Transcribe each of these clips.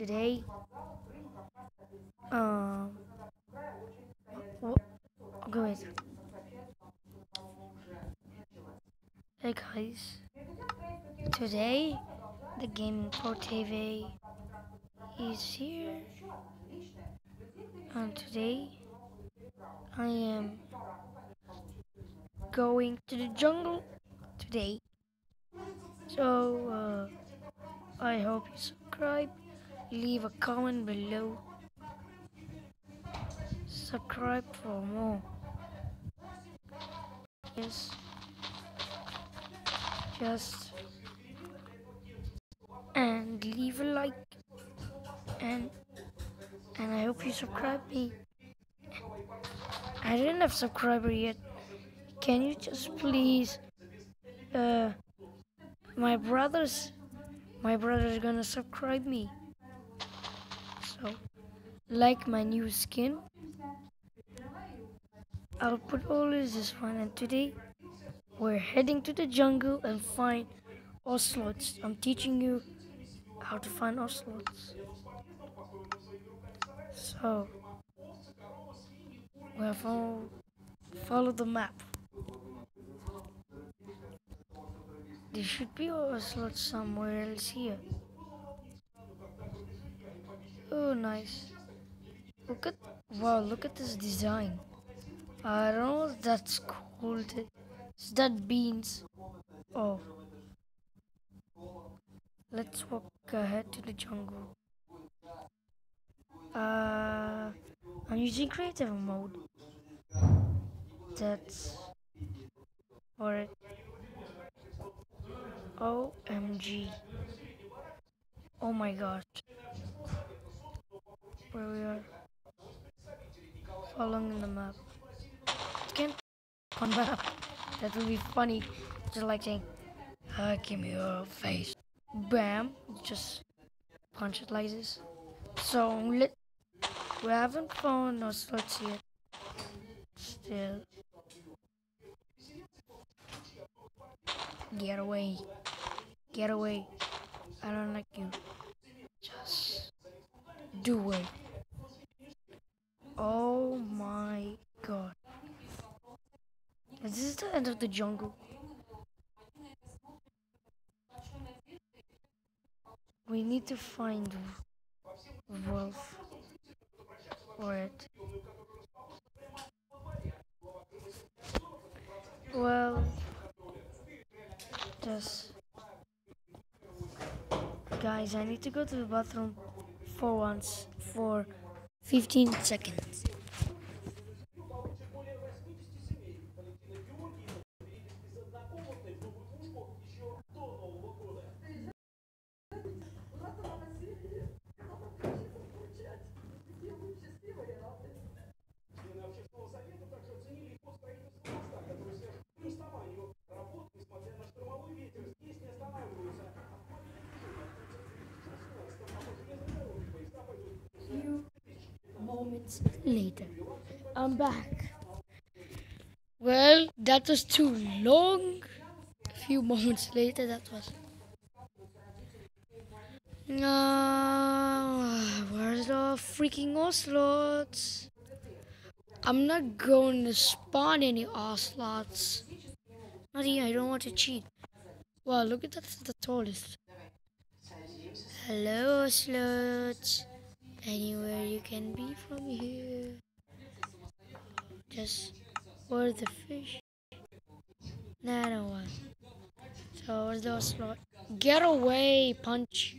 today. Um. Oh, go ahead. Hey guys. Today, the Gaming Pro TV is here. And today, I am going to the jungle today. So, uh, I hope you subscribe, leave a comment below, subscribe for more. Yes, just and leave a like and and I hope you subscribe me. I didn't have subscriber yet. Can you just please uh my brothers my brother's gonna subscribe me. Like my new skin. I'll put always this one and today we're heading to the jungle and find ocelots. I'm teaching you how to find ocelots. So we have follow, follow the map. There should be ocelots somewhere else here. Oh, nice. Look at wow! Look at this design. I don't know if that's called. Is that beans? Oh. Let's walk ahead to the jungle. Uh, I'm using creative mode. That's alright. OMG. Oh my gosh. Where we are. Following the map. Can't on map. That would be funny. Just like saying, uh, give me your face. Bam. Just punch it like this. So let we haven't found no slots yet. Still. Get away. Get away. I don't like you. Just do it. Oh my god. Is this the end of the jungle? We need to find Wolf for it. Well, just guys, I need to go to the bathroom for once for 15 seconds. Moments later. I'm back. Well, that was too long. A few moments later, that was. Uh, where's the freaking ocelots? I'm not going to spawn any ocelots. Not I don't want to cheat. Wow, look at that, the tallest. Hello, ocelots. Anywhere you can be from here. Just where the fish? Nah, no one. So where's the slot? Get away! Punch!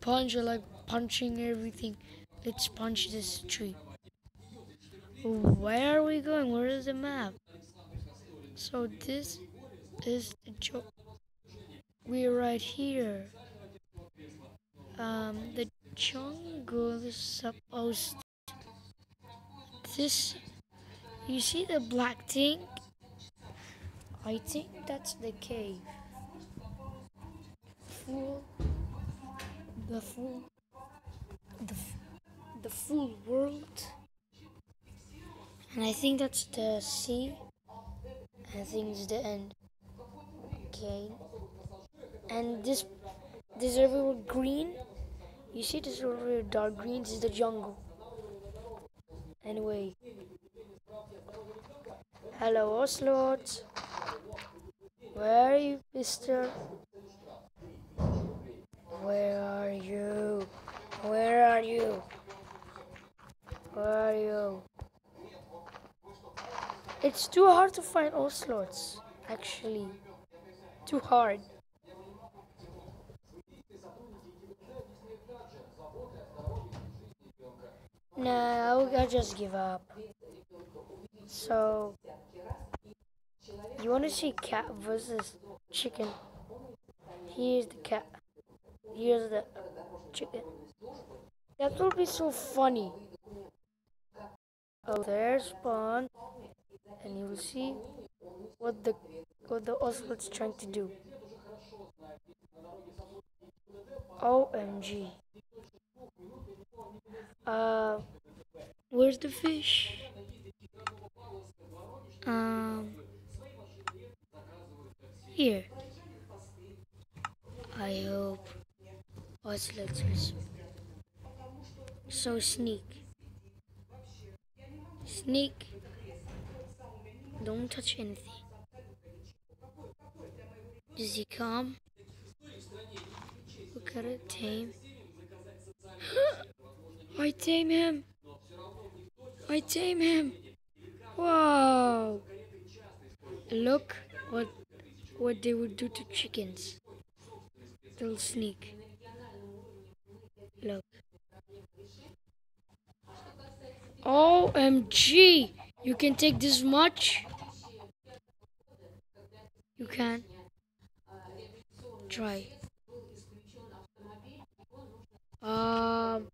Punch! I like punching everything. Let's punch this tree. Where are we going? Where is the map? So this is the joke. We're right here. Um, the jungle is supposed to. this you see the black thing? I think that's the cave. Full the full the, the full world. And i think that's the sea. I think it's the end. Okay. And this this everywhere green You see this over dark greens is the jungle. Anyway. Hello, Ocelot. Where are you, mister? Where are you? Where are you? Where are you? It's too hard to find Ocelots, actually. Too hard. Nah, I'll just give up. So, you want to see cat versus chicken? Here's the cat. Here's the chicken. That will be so funny. Oh, there's spawn, and you will see what the what the ocelot's trying to do. OMG. Uh, where's the fish? Um, here. I hope ocelots are so sneak. Sneak. Don't touch anything. Does he come? Look at it, tame. I tame him. I tame him. Wow. Look what what they would do to chickens. They'll sneak. Look. OMG! You can take this much? You can. Try. Um,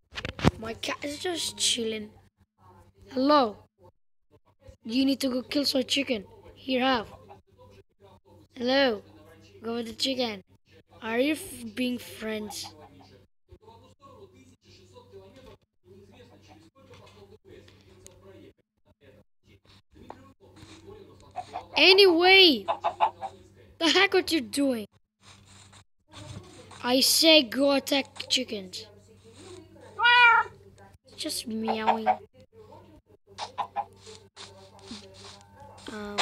my cat is just chilling. Hello. You need to go kill some chicken. Here, have. Hello. Go with the chicken. Are you being friends? Anyway, the heck what you doing? I say go attack chickens. Just meowing. Um,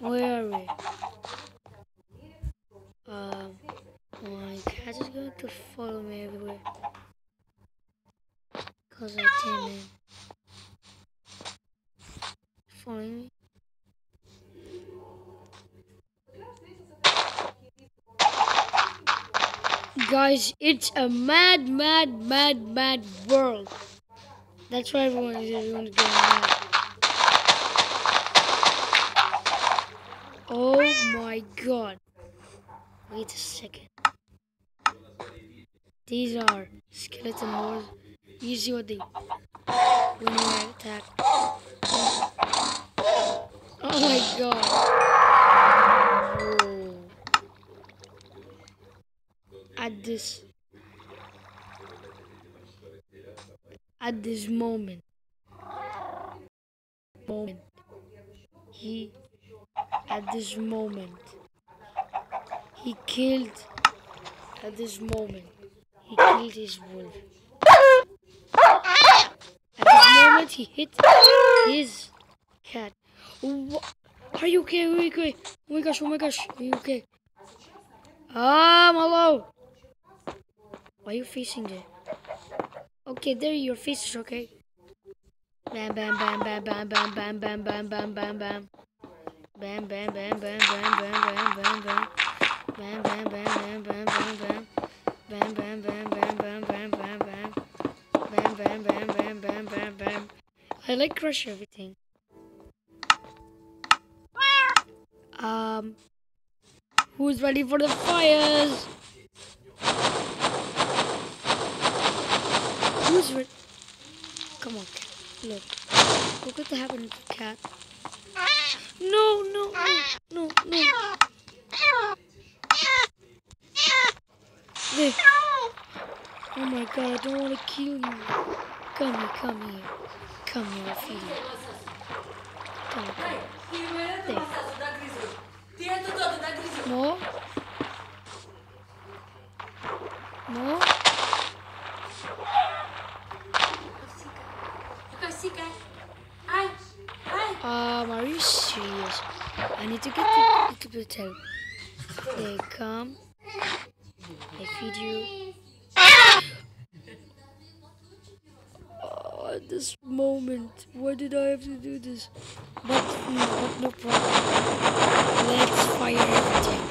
where are we? Um, my cat is going to follow me everywhere. Cause I came in. Following me. Guys, it's a mad, mad, mad, mad world. That's why everyone is everyone's going mad. Oh my god. Wait a second. These are skeleton wars. You see what they when you attack. Oh my god. At this at this moment. Moment. He at this moment. He killed at this moment. He killed his wolf. At this moment he hit his cat. Wha- are you okay? Are you okay? Oh my gosh oh my gosh. Are you okay? Um hello why are you facing there Okay, there your is okay. Bam bam bam bam bam bam bam bam bam bam bam bam. Bam bam bam bam bam bam bam bam bam. Bam bam bam bam bam bam bam. Bam bam bam bam bam bam bam bam. Bam bam bam bam bam bam bam. I like crush everything. Um Who's ready for the fires? Who's ready? Come on, cat. Look. Look what happened to the cat. No, no, no, no, no. There. Oh my god, I don't want to kill you. Come here, come here. Come here, I'll feed you. Come here. There. Ti è tutto da griso. No? No? Um, are you serious? I need to get the, little bit help. They come. They feed you. Oh, at this moment, why did I have to do this? But, no, no problem. Let's fire everything.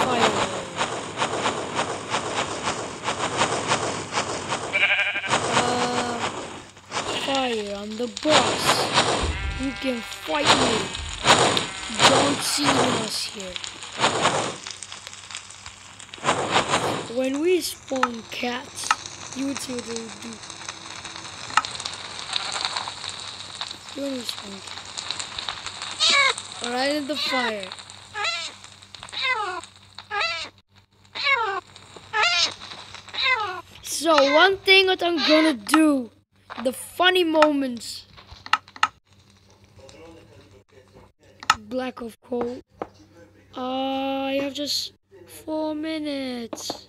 Fire. Uh, fire, I'm the boss. You can fight me. Don't see us here. When we spawn cats, you would see what they would do. When we spawn cats. Right in the fire. So one thing that I'm gonna do, the funny moments black of coal. I have just four minutes.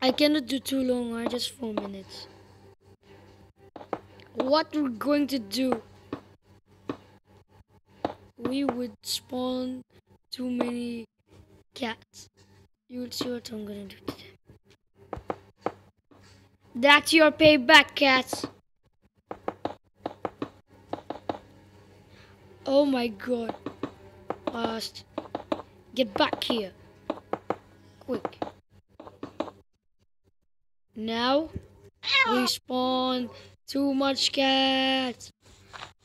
I cannot do too long, I just four minutes. What we're going to do? We would spawn too many cats. You will see what I'm gonna do to them. That's your payback, cats. Oh my god. Last. Get back here. Quick. Now, we spawn too much cats.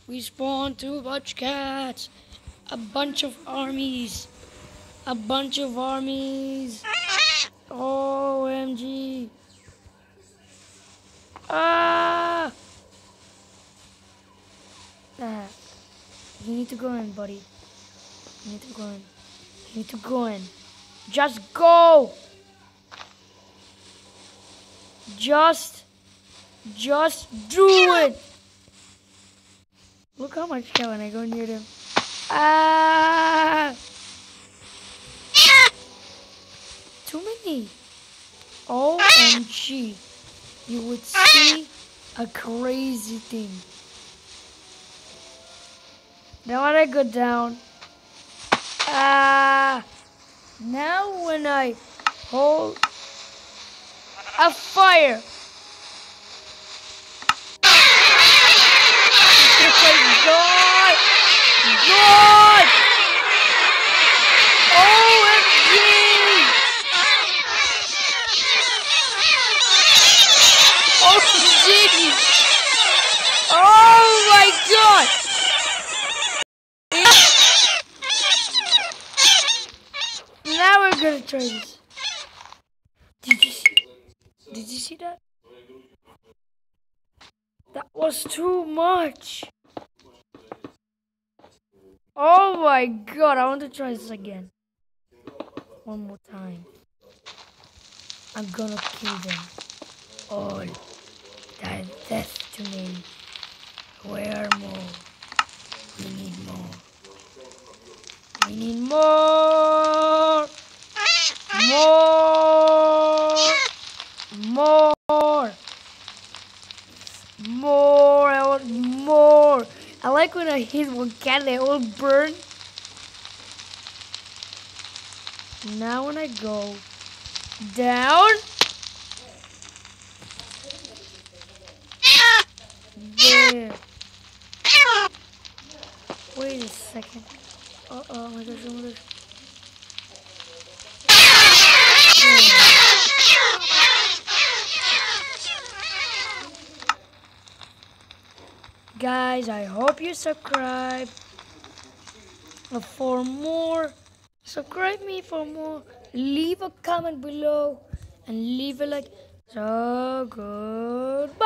We spawn too much cats. A bunch of armies. A bunch of armies. OMG. Ah! Ah. You need to go in, buddy. You need to go in. You need to go in. Just go! Just, just do it! Look how much when I go near them. Ah! Too many. OMG. You would see a crazy thing. Now when I go down, ah, uh, now when I hold a fire, oh God, God, OMG! OMG! Oh my God! Did you see? Did you see that? That was too much. Oh my god, I want to try this again. One more time. I'm gonna kill them all. That death to me. Where more? We need more. We need more. More! More! More! I want more! I like when I hit one cat, they all burn. Now when I go down. There. Wait a second. Uh oh, oh my gosh, oh my gosh. Guys, I hope you subscribe for more. Subscribe me for more. Leave a comment below and leave a like. So goodbye.